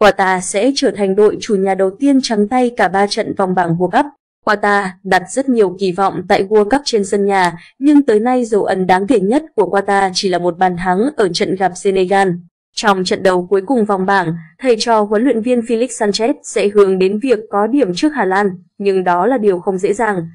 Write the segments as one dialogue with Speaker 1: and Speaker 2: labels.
Speaker 1: Qatar sẽ trở thành đội chủ nhà đầu tiên trắng tay cả ba trận vòng bảng World Cup. Qatar đặt rất nhiều kỳ vọng tại World Cup trên sân nhà, nhưng tới nay dấu ấn đáng kể nhất của Qatar chỉ là một bàn thắng ở trận gặp Senegal. Trong trận đấu cuối cùng vòng bảng, thầy trò huấn luyện viên Felix Sanchez sẽ hướng đến việc có điểm trước Hà Lan, nhưng đó là điều không dễ dàng.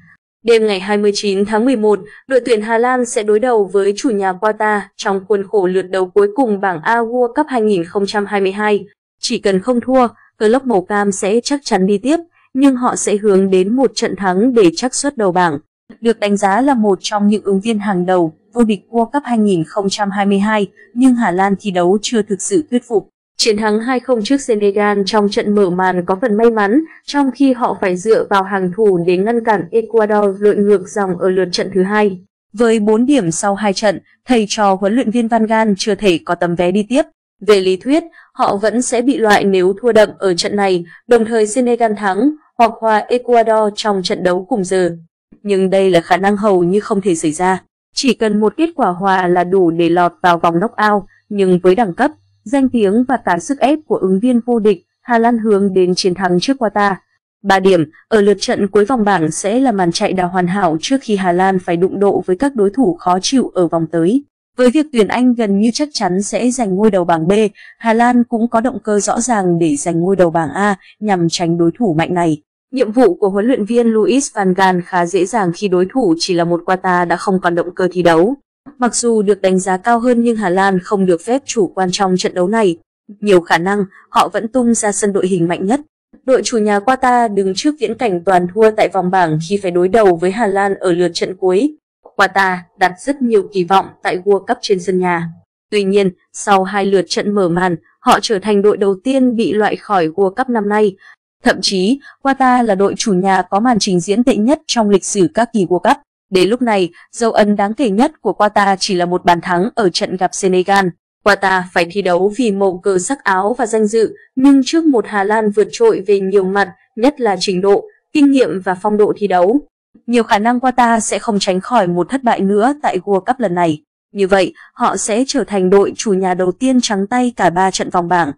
Speaker 1: Đêm ngày 29 tháng 11, đội tuyển Hà Lan sẽ đối đầu với chủ nhà Qatar trong khuôn khổ lượt đấu cuối cùng bảng A World Cup 2022. Chỉ cần không thua, cờ màu cam sẽ chắc chắn đi tiếp, nhưng họ sẽ hướng đến một trận thắng để chắc suất đầu bảng. Được đánh giá là một trong những ứng viên hàng đầu vô địch World Cup 2022, nhưng Hà Lan thi đấu chưa thực sự thuyết phục. Chiến thắng 2-0 trước Senegal trong trận mở màn có phần may mắn, trong khi họ phải dựa vào hàng thủ để ngăn cản Ecuador lội ngược dòng ở lượt trận thứ hai. Với 4 điểm sau hai trận, thầy trò huấn luyện viên Van Gaal chưa thể có tấm vé đi tiếp. Về lý thuyết, họ vẫn sẽ bị loại nếu thua đậm ở trận này, đồng thời Senegal thắng hoặc hòa Ecuador trong trận đấu cùng giờ. Nhưng đây là khả năng hầu như không thể xảy ra. Chỉ cần một kết quả hòa là đủ để lọt vào vòng knock-out, nhưng với đẳng cấp, danh tiếng và cả sức ép của ứng viên vô địch, Hà Lan hướng đến chiến thắng trước Qatar. 3 điểm ở lượt trận cuối vòng bảng sẽ là màn chạy đà hoàn hảo trước khi Hà Lan phải đụng độ với các đối thủ khó chịu ở vòng tới. Với việc tuyển Anh gần như chắc chắn sẽ giành ngôi đầu bảng B, Hà Lan cũng có động cơ rõ ràng để giành ngôi đầu bảng A nhằm tránh đối thủ mạnh này. Nhiệm vụ của huấn luyện viên Luis van Gaal khá dễ dàng khi đối thủ chỉ là một Qatar đã không còn động cơ thi đấu. Mặc dù được đánh giá cao hơn nhưng Hà Lan không được phép chủ quan trong trận đấu này. Nhiều khả năng họ vẫn tung ra sân đội hình mạnh nhất. Đội chủ nhà Qatar đứng trước viễn cảnh toàn thua tại vòng bảng khi phải đối đầu với Hà Lan ở lượt trận cuối. Qatar đặt rất nhiều kỳ vọng tại World Cup trên sân nhà. Tuy nhiên, sau hai lượt trận mở màn, họ trở thành đội đầu tiên bị loại khỏi World Cup năm nay. Thậm chí, Qatar là đội chủ nhà có màn trình diễn tệ nhất trong lịch sử các kỳ World Cup. Đến lúc này, dấu ấn đáng kể nhất của Qatar chỉ là một bàn thắng ở trận gặp Senegal. Qatar phải thi đấu vì màu cờ sắc áo và danh dự, nhưng trước một Hà Lan vượt trội về nhiều mặt, nhất là trình độ, kinh nghiệm và phong độ thi đấu. Nhiều khả năng Qatar sẽ không tránh khỏi một thất bại nữa tại World Cup lần này. Như vậy, họ sẽ trở thành đội chủ nhà đầu tiên trắng tay cả ba trận vòng bảng.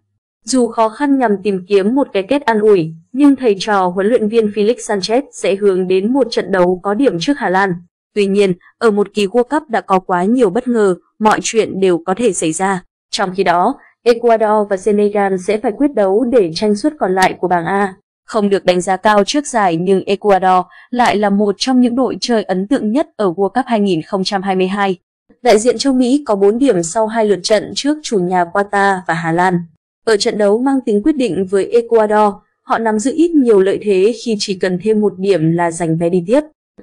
Speaker 1: Dù khó khăn nhằm tìm kiếm một cái kết an ủi, nhưng thầy trò huấn luyện viên Felix Sanchez sẽ hướng đến một trận đấu có điểm trước Hà Lan. Tuy nhiên, ở một kỳ World Cup đã có quá nhiều bất ngờ, mọi chuyện đều có thể xảy ra. Trong khi đó, Ecuador và Senegal sẽ phải quyết đấu để tranh suất còn lại của bảng A. Không được đánh giá cao trước giải nhưng Ecuador lại là một trong những đội chơi ấn tượng nhất ở World Cup 2022. Đại diện châu Mỹ có 4 điểm sau hai lượt trận trước chủ nhà Qatar và Hà Lan. Ở trận đấu mang tính quyết định với Ecuador, họ nắm giữ ít nhiều lợi thế khi chỉ cần thêm một điểm là giành vé đi tiếp.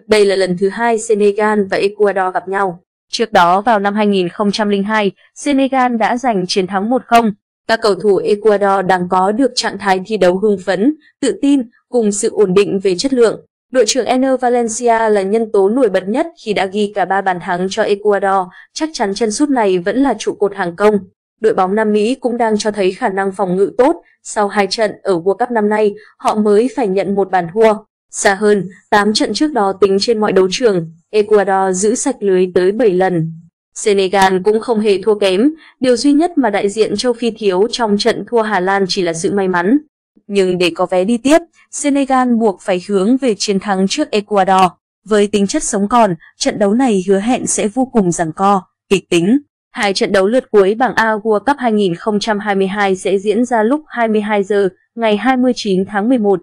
Speaker 1: Đây là lần thứ hai Senegal và Ecuador gặp nhau. Trước đó vào năm 2002, Senegal đã giành chiến thắng 1-0. Các cầu thủ Ecuador đang có được trạng thái thi đấu hưng phấn, tự tin cùng sự ổn định về chất lượng. Đội trưởng Ener Valencia là nhân tố nổi bật nhất khi đã ghi cả ba bàn thắng cho Ecuador, chắc chắn chân sút này vẫn là trụ cột hàng công đội bóng Nam Mỹ cũng đang cho thấy khả năng phòng ngự tốt. Sau hai trận ở World Cup năm nay, họ mới phải nhận một bàn thua. Xa hơn, 8 trận trước đó tính trên mọi đấu trường, Ecuador giữ sạch lưới tới 7 lần. Senegal cũng không hề thua kém, điều duy nhất mà đại diện châu Phi thiếu trong trận thua Hà Lan chỉ là sự may mắn. Nhưng để có vé đi tiếp, Senegal buộc phải hướng về chiến thắng trước Ecuador. Với tính chất sống còn, trận đấu này hứa hẹn sẽ vô cùng giằng co, kịch tính. Hai trận đấu lượt cuối bảng A World Cup 2022 sẽ diễn ra lúc 22 giờ ngày 29 tháng 11